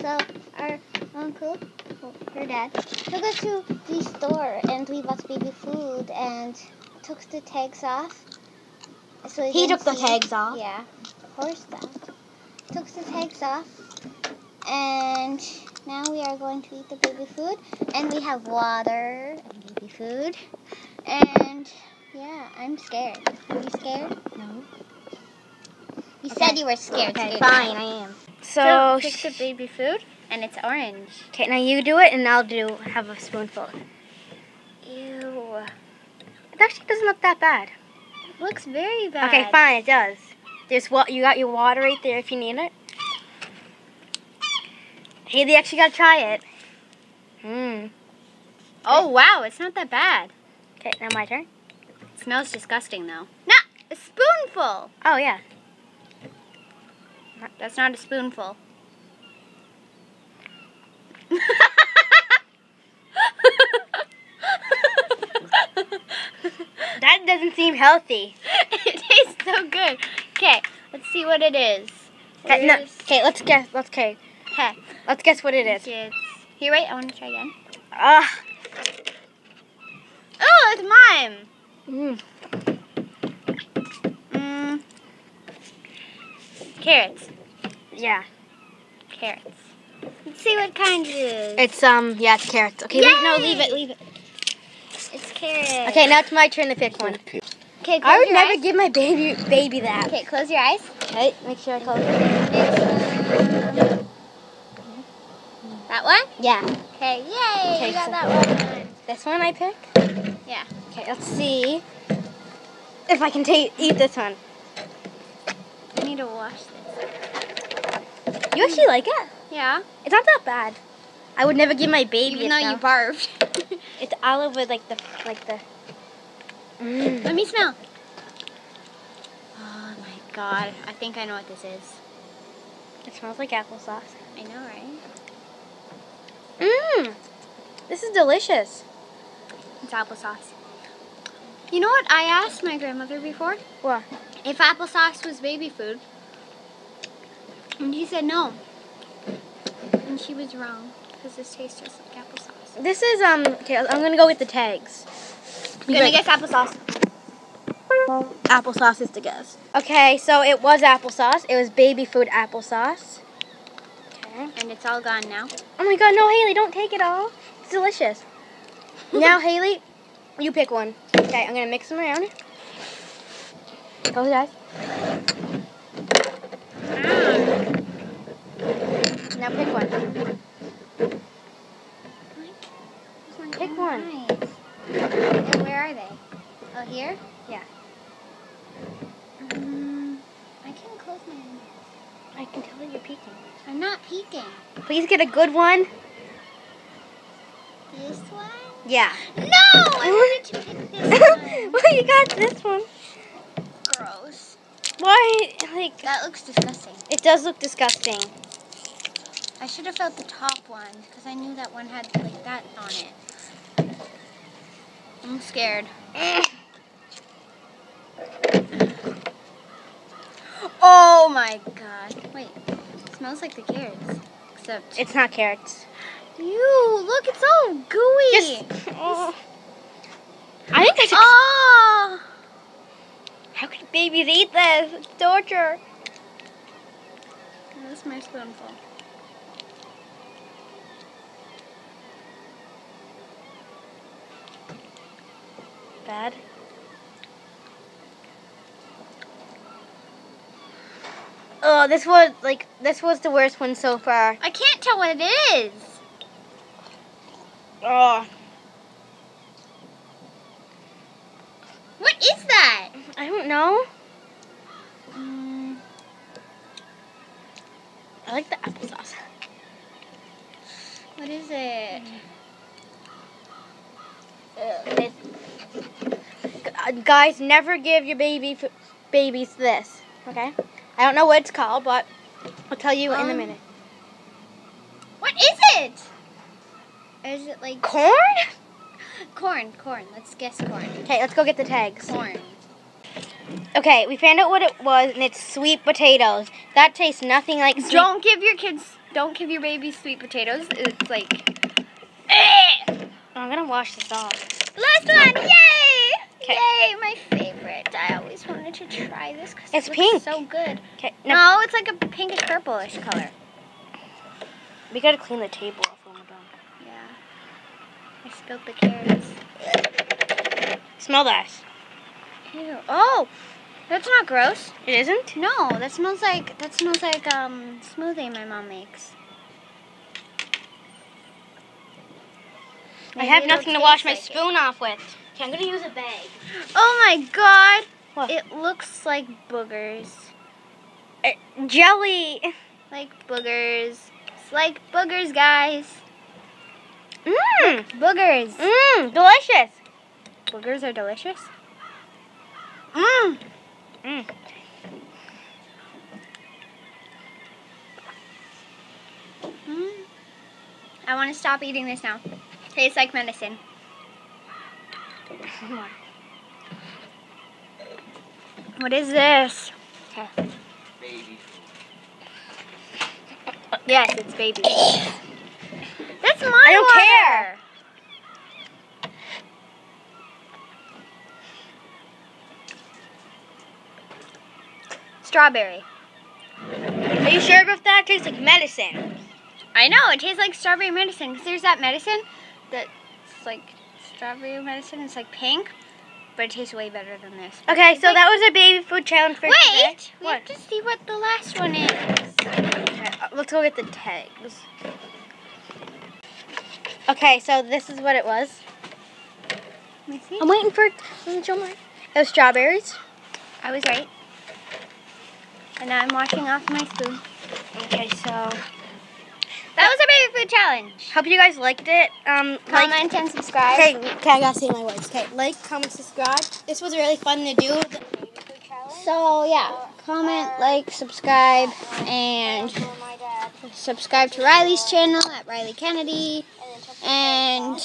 So our uncle, her dad, took us to the store and we bought baby food and took the tags off. So He took the tags off. Yeah, of course that. Took the tags off and now we are going to eat the baby food and we have water and baby food and yeah, I'm scared. Are you scared? No. You Okay. said you were scared. Okay, scared. fine, I am. So So, pick the baby food and it's orange. okay, now you do it, and I'll do have a spoonful. Ew. It actually doesn't look that bad. It Looks very bad. Okay, fine, it does. There's what you got your water right there if you need it. Haley actually got to try it. Mmm. Oh wow, it's not that bad. Okay, now my turn. It smells disgusting though. Nah, a spoonful. Oh yeah. That's not a spoonful. That doesn't seem healthy. it tastes so good. Okay, let's see what it is. Okay, no, okay, let's guess. Let's okay. Heh. Let's guess what it is. It's here. Wait, I want to try again. Ah. Oh, it's mine. Mm. Carrots. Yeah. Carrots. Let's see what kind it is. It's um. Yeah, it's carrots. Okay. Leave, no, leave it. Leave it. It's carrots. Okay, now it's my turn to pick one. Okay, close I would your never eyes. give my baby baby that. Okay, close your eyes. Okay, make sure I close it. Next one. That one? Yeah. Okay, yay! Okay, you got so- that one. This one I pick. Yeah. Okay, let's see if I can ta- eat this one. I need to wash this. You actually like it? Yeah. It's not that bad. I would never give my baby Even it, though you barfed. It's all over like the like the. Mm. Let me smell. Oh my god. I think I know what this is. It smells like applesauce. I know, right? Mmm. This is delicious. It's applesauce. You know what I asked my grandmother before? What? If applesauce was baby food. And she said no. And she was wrong. Because this tastes just like applesauce. This is um. Okay, I'm gonna go with the tags. I'm gonna guess applesauce. Applesauce is the guess. Okay, so it was applesauce. It was baby food applesauce. Okay. And it's all gone now. Oh my god, no, Haley, don't take it all. It's delicious. now, Haley, you pick one. Okay, I'm gonna mix them around. Close your eyes. Now pick one. Pick one. Nice. And where are they? Oh, here? Yeah. Um, I can't close my eyes. I can tell you're peeking. I'm not peeking. Please get a good one. This one? Yeah. No! I wanted to pick this one. well, you got this one. Gross. Why? Like, That looks disgusting. it does look disgusting. I should have felt the top one because I knew that one had like that on it. I'm scared. Oh my god. Wait. It smells like the carrots. Except. It's not carrots. Ew, look, it's all gooey. Just. Oh. I think that's. Oh! How could babies eat this? It's torture. This is my spoonful. Bad. Oh, this was like this was the worst one so far. I can't tell what it is. Oh, What is that? I don't know. Mm, I like the applesauce. what is it? It- Uh, guys, never give your baby f- babies this. Okay. I don't know what it's called, but I'll tell you in a Um, minute. What is it? Is it like Corn? corn? Corn. Let's guess corn. Okay, let's go get the tags. Corn. Okay, we found out what it was, and it's sweet potatoes. That tastes nothing like sweet. Don't give your kids don't give your baby sweet potatoes. It's like. I'm gonna wash this off. Last one! Yay! 'Kay. Yay! My favorite. I always wanted to try this because It's it pink. so good. Okay, No, now it's like a pinkish purplish color. we gotta clean the table off when we're done. Yeah. I spilled the carrots. Smell that. Ew. Oh, that's not gross. It isn't? No, that smells like that smells like um smoothie my mom makes. I have nothing to wash my like it. spoon off with. Okay, I'm gonna use a bag. Oh my god! What? It looks like boogers. Uh, jelly. Like boogers. It's like boogers, guys. Mmm. Boogers. Mmm. Delicious. Boogers are delicious. Mmm. Mmm. Mm. I want to stop eating this now. Tastes like medicine. What is this? Baby. Yes, it's baby. That's my I don't water. care. Strawberry. Are you sure about that? tastes like medicine. I know it tastes like strawberry medicine. Cause there's that medicine that's like strawberry medicine. It's like pink, but it tastes way better than this. Okay, so like- that was a baby food challenge for today. Wait, we have What? to see what the last one is. Okay, uh, let's go get the tags. Okay, so this is what it was. Let me see. I'm waiting for it show. It was strawberries. I was right. And now I'm washing off my spoon. Okay, so That was our baby food challenge. hope you guys liked it. Um, like. Comment and subscribe. Okay, okay, I gotta say my words. Okay, like, comment, subscribe. This was really fun to do. The baby food challenge. So yeah, comment, like, subscribe, and For my dad. subscribe to Riley's channel at Riley Kennedy. And